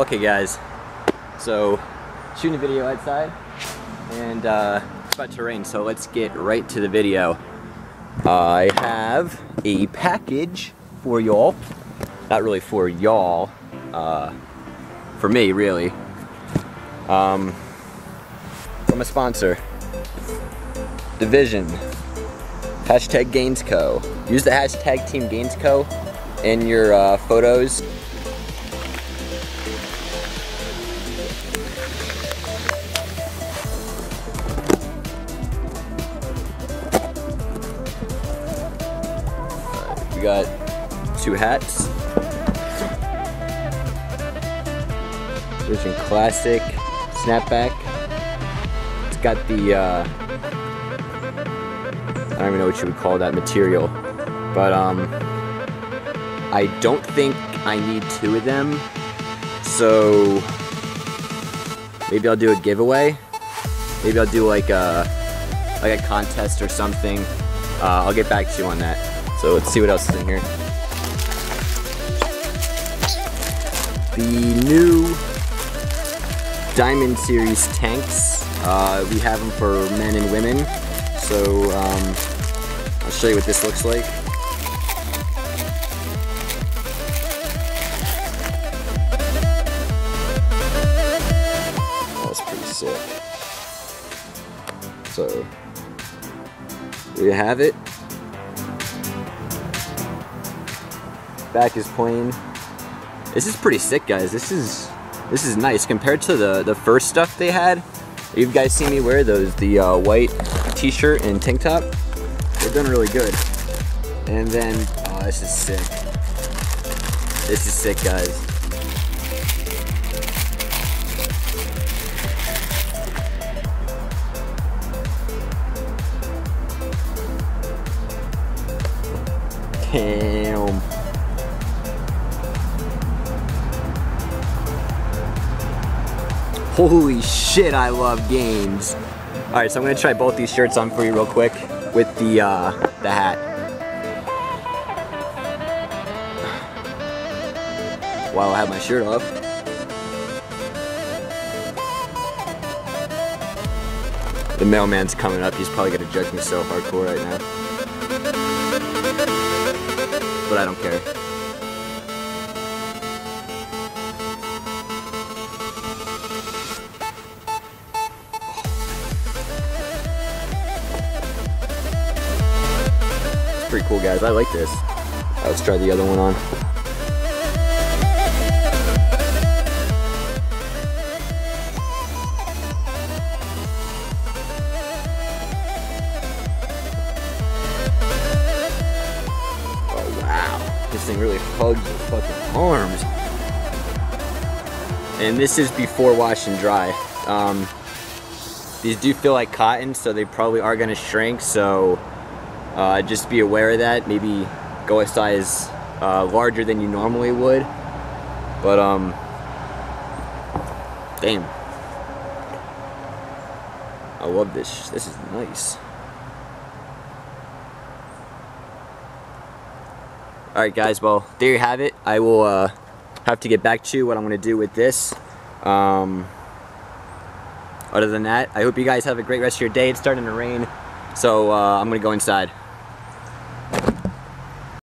Okay guys, so shooting a video outside and uh, it's about to rain so let's get right to the video. I have a package for y'all, not really for y'all, uh, for me really, um, from a sponsor, Division, hashtag Gainsco. Use the hashtag Team Gainsco in your uh, photos We got two hats. Vision Classic snapback. It's got the, uh, I don't even know what you would call that material. But, um, I don't think I need two of them. So, maybe I'll do a giveaway. Maybe I'll do like a, like a contest or something. Uh, I'll get back to you on that. So let's see what else is in here. The new Diamond Series tanks. Uh, we have them for men and women. So um, I'll show you what this looks like. That's pretty sick. So there you have it. Back is plain. This is pretty sick, guys. This is this is nice compared to the the first stuff they had. You guys seen me wear those the uh, white t-shirt and tank top? They're done really good. And then, oh, this is sick. This is sick, guys. Damn. Holy shit, I love games. All right, so I'm gonna try both these shirts on for you real quick with the, uh, the hat. While I have my shirt off. The mailman's coming up. He's probably gonna judge me so hardcore right now. But I don't care. Pretty cool, guys. I like this. Right, let's try the other one on. Oh, wow. This thing really hugs the fucking arms. And this is before wash and dry. Um, these do feel like cotton, so they probably are gonna shrink, so uh, just be aware of that. Maybe go a size uh, larger than you normally would. But, um, damn. I love this. This is nice. Alright guys, well, there you have it. I will uh, have to get back to what I'm going to do with this. Um, other than that, I hope you guys have a great rest of your day. It's starting to rain, so uh, I'm going to go inside.